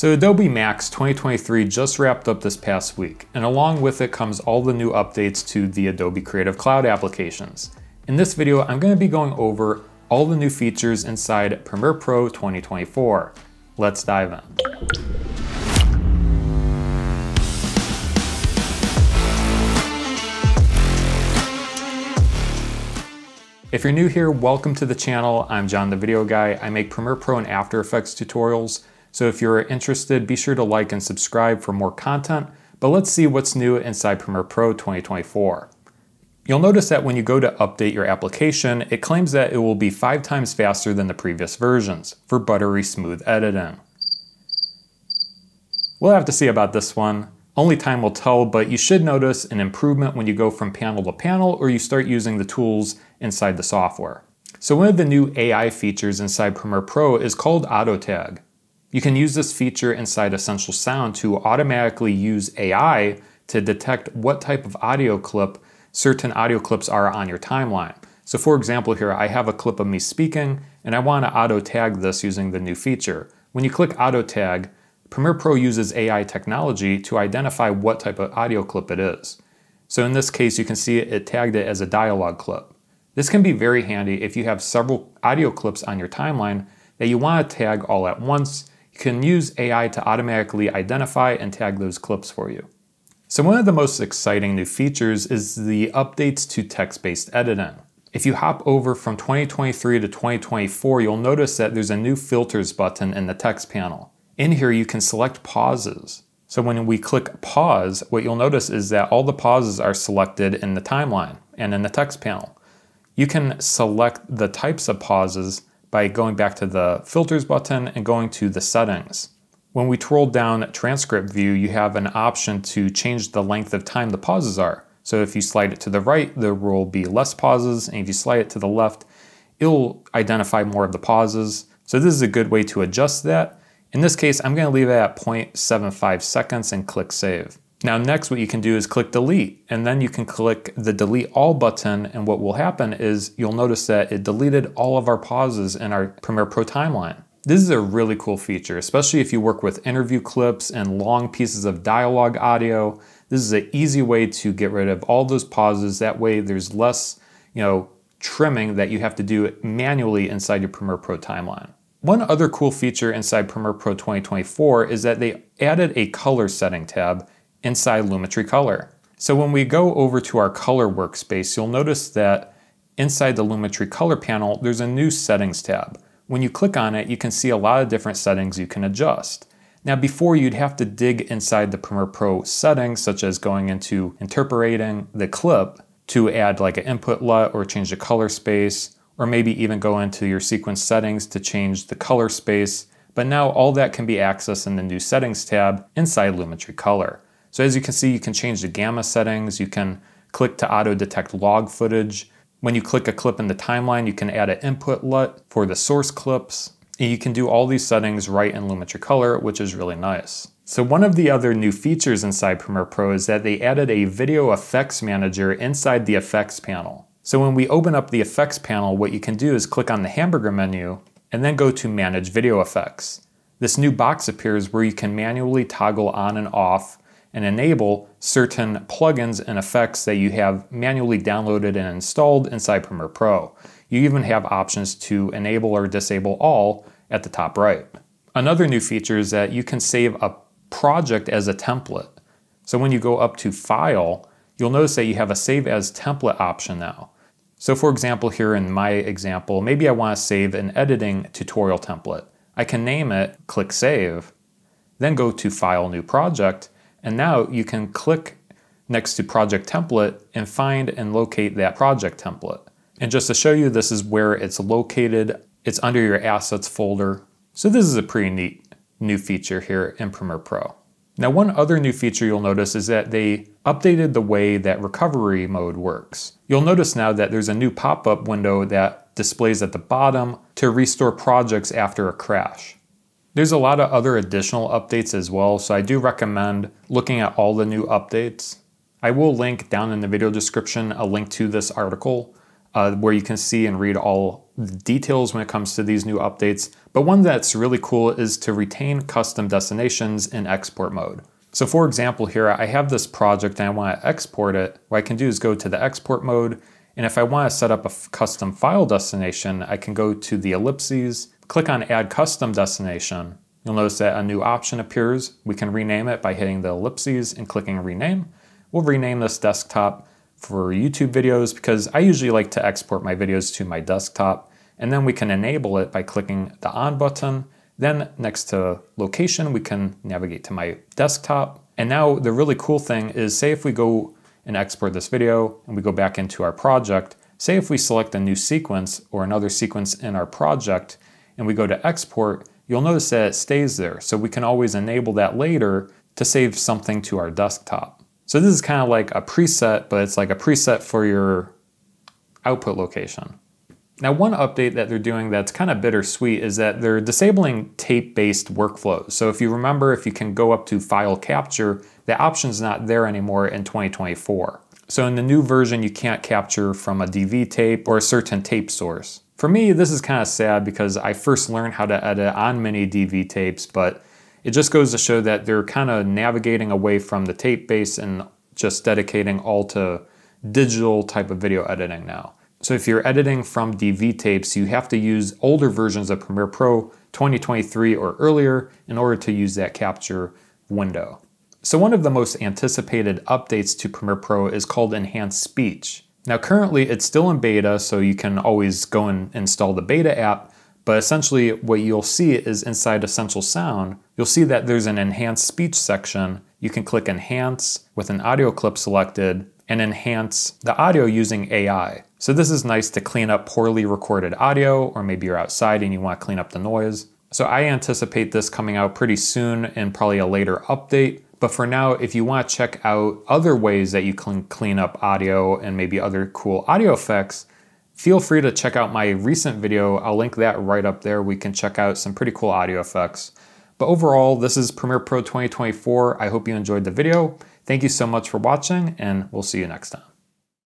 So Adobe Max 2023 just wrapped up this past week, and along with it comes all the new updates to the Adobe Creative Cloud applications. In this video, I'm going to be going over all the new features inside Premiere Pro 2024. Let's dive in. If you're new here, welcome to the channel. I'm John the Video Guy. I make Premiere Pro and After Effects tutorials. So if you're interested, be sure to like and subscribe for more content. But let's see what's new inside Premiere Pro 2024. You'll notice that when you go to update your application, it claims that it will be five times faster than the previous versions for buttery smooth editing. We'll have to see about this one. Only time will tell, but you should notice an improvement when you go from panel to panel or you start using the tools inside the software. So one of the new AI features inside Premiere Pro is called Auto Tag. You can use this feature inside Essential Sound to automatically use AI to detect what type of audio clip certain audio clips are on your timeline. So for example here, I have a clip of me speaking and I want to auto tag this using the new feature. When you click auto tag, Premiere Pro uses AI technology to identify what type of audio clip it is. So in this case, you can see it, tagged it as a dialogue clip. This can be very handy if you have several audio clips on your timeline that you want to tag all at once. You can use AI to automatically identify and tag those clips for you. So one of the most exciting new features is the updates to text-based editing. If you hop over from 2023 to 2024, you'll notice that there's a new filters button in the text panel. In here, you can select pauses. So when we click pause, what you'll notice is that all the pauses are selected in the timeline and in the text panel. You can select the types of pauses by going back to the filters button and going to the settings. When we twirl down transcript view, you have an option to change the length of time the pauses are. So if you slide it to the right, there will be less pauses, and if you slide it to the left, it'll identify more of the pauses. So this is a good way to adjust that. In this case, I'm gonna leave it at 0.75 seconds and click save. Now next what you can do is click delete and then you can click the delete all button and what will happen is you'll notice that it deleted all of our pauses in our Premiere Pro timeline. This is a really cool feature, especially if you work with interview clips and long pieces of dialogue audio. This is an easy way to get rid of all those pauses. That way there's less, you know, trimming that you have to do manually inside your Premiere Pro timeline. One other cool feature inside Premiere Pro 2024 is that they added a color setting tab inside Lumetri Color. So when we go over to our color workspace, you'll notice that inside the Lumetri Color panel, there's a new settings tab. When you click on it, you can see a lot of different settings you can adjust. Now before you'd have to dig inside the Premiere Pro settings, such as going into interpolating the clip to add like an input LUT or change the color space or maybe even go into your sequence settings to change the color space. But now all that can be accessed in the new settings tab inside Lumetri Color. So as you can see, you can change the gamma settings, you can click to auto detect log footage. When you click a clip in the timeline, you can add an input LUT for the source clips. And you can do all these settings right in Lumetri Color, which is really nice. So one of the other new features inside Premiere Pro is that they added a video effects manager inside the effects panel. So when we open up the effects panel, what you can do is click on the hamburger menu and then go to manage video effects. This new box appears where you can manually toggle on and off and enable certain plugins and effects that you have manually downloaded and installed inside Premiere Pro. You even have options to enable or disable all at the top right. Another new feature is that you can save a project as a template. So when you go up to File, you'll notice that you have a Save as Template option now. So for example, here in my example, maybe I want to save an editing tutorial template. I can name it, click Save, then go to File, New Project, and now you can click next to Project Template and find and locate that project template. And just to show you, this is where it's located. It's under your Assets folder. So this is a pretty neat new feature here in Premiere Pro. Now one other new feature you'll notice is that they updated the way that recovery mode works. You'll notice now that there's a new pop-up window that displays at the bottom to restore projects after a crash. There's a lot of other additional updates as well, so I do recommend looking at all the new updates. I will link down in the video description a link to this article. uh, where you can see and read all the details when it comes to these new updates. But one that's really cool is to retain custom destinations in export mode. So for example here, I have this project and I want to export it. What I can do is go to the export mode, and if I want to set up a custom file destination, I can go to the ellipses, click on add custom destination. You'll notice that a new option appears. We can rename it by hitting the ellipses and clicking rename. We'll rename this desktop for YouTube videos because I usually like to export my videos to my desktop and then we can enable it by clicking the on button. Then next to location, we can navigate to my desktop. And now the really cool thing is say if we go and export this video and we go back into our project, say if we select a new sequence or another sequence in our project and we go to export, you'll notice that it stays there. So we can always enable that later to save something to our desktop. So this is kind of like a preset, but it's like a preset for your output location. Now one update that they're doing that's kind of bittersweet is that they're disabling tape-based workflows. So if you remember, if you can go up to file capture, the option's not there anymore in 2024. So in the new version, you can't capture from a DV tape or a certain tape source. For me, this is kind of sad because I first learned how to edit on mini DV tapes, but it just goes to show that they're kind of navigating away from the tape base and just dedicating all to digital type of video editing now. So if you're editing from DV tapes, you have to use older versions of Premiere Pro 2023 or earlier in order to use that capture window. So one of the most anticipated updates to Premiere Pro is called Enhanced Speech. Now currently it's still in beta, so you can always go and install the beta app, but essentially what you'll see is inside Essential Sound, you'll see that there's an enhanced speech section. You can click enhance with an audio clip selected and enhance the audio using AI. So this is nice to clean up poorly recorded audio, or maybe you're outside and you want to clean up the noise. So I anticipate this coming out pretty soon in probably a later update. But for now, if you want to check out other ways that you can clean up audio and maybe other cool audio effects, Feel free to check out my recent video. I'll link that right up there. We can check out some pretty cool audio effects. But overall, this is Premiere Pro 2024. I hope you enjoyed the video. Thank you so much for watching, and we'll see you next time.